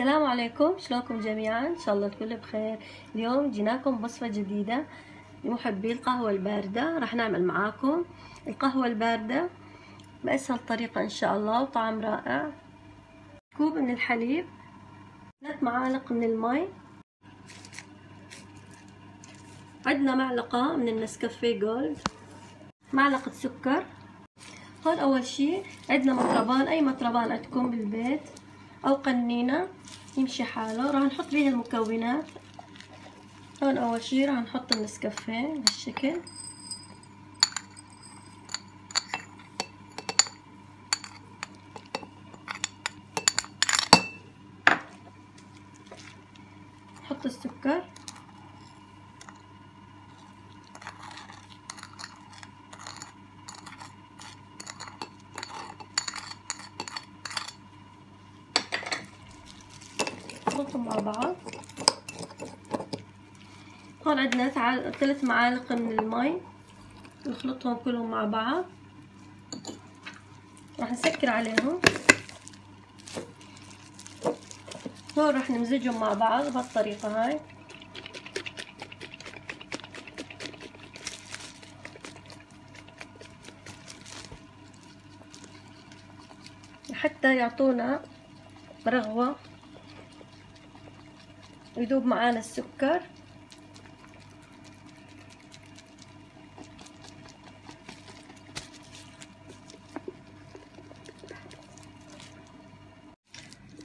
السلام عليكم. شلونكم جميعا؟ إن شاء الله الكل بخير. اليوم جيناكم بوصفة جديدة. لمحبي القهوة الباردة راح نعمل معاكم القهوة الباردة بأسهل طريقة إن شاء الله وطعم رائع. كوب من الحليب ثلاث معالق من المي عندنا معلقة من النسكافيه جولد معلقة سكر. هون أول شي عندنا مطربان أي مطربان عندكم بالبيت؟ أو قنينة. يمشي حاله. راح نحط بيها المكونات. هون أول شي راح نحط النسكافيه بهالشكل. نحط السكر نخلطهم مع بعض. هون عندنا ثلاث معالق من المي نخلطهم كلهم مع بعض. راح نسكر عليهم. هون راح نمزجهم مع بعض بهالطريقة هاي. حتى يعطونا رغوة. يذوب معانا السكر.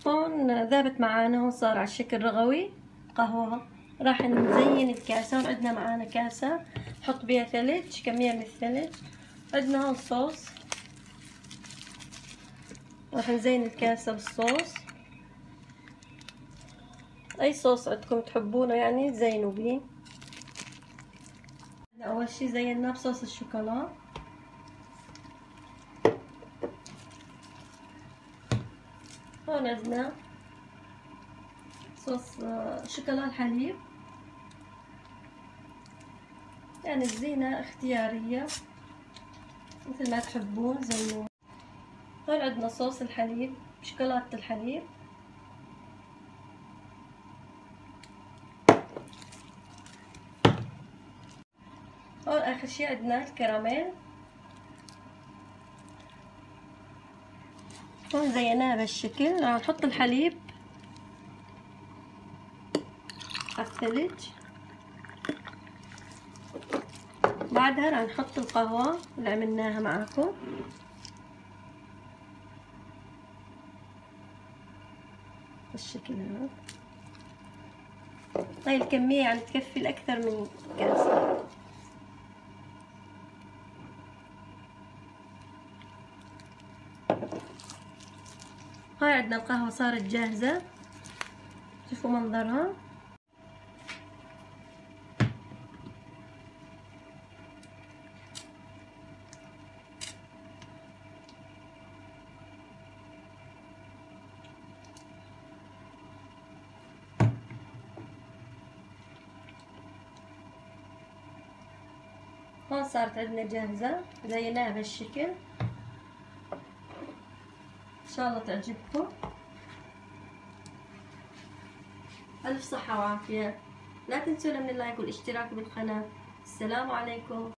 هون ذابت معانا هون صار على الشكل رغوي قهوة راح نزين الكاسة هون عندنا معانا كاسة. نحط بيها ثلج كمية من الثلج. عندنا هون صوص. راح نزين الكاسة بالصوص. أي صوص عندكم تحبونه يعني؟ زينوا بيه أول شي زيناه بصوص الشوكولا هون عندنا صوص شوكولا الحليب. يعني الزينة اختيارية مثل ما تحبون زينوا هون عندنا صوص الحليب شوكولاتة الحليب. هون آخر شي عندنا الكراميل. هون زيناها بهالشكل راح نحط الحليب. الثلج بعدها راح نحط القهوة. اللي عملناها معاكم. بالشكل هذا. هاي الكمية يعني تكفي لأكثر من كاسة هاي عندنا القهوة صارت جاهزة. شوفوا منظرها. هون صارت عندنا جاهزة. زيناها بهالشكل. شاء الله تعجبكم. ألف صحة وعافية. لا تنسونا من اللايك والاشتراك بالقناة. السلام عليكم.